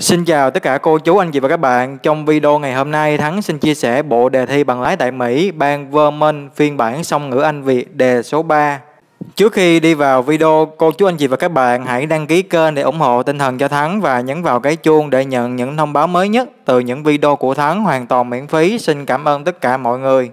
Xin chào tất cả cô chú, anh chị và các bạn. Trong video ngày hôm nay, Thắng xin chia sẻ bộ đề thi bằng lái tại Mỹ bang Vermont phiên bản song ngữ Anh Việt đề số 3. Trước khi đi vào video, cô chú anh chị và các bạn hãy đăng ký kênh để ủng hộ tinh thần cho Thắng và nhấn vào cái chuông để nhận những thông báo mới nhất từ những video của Thắng hoàn toàn miễn phí. Xin cảm ơn tất cả mọi người.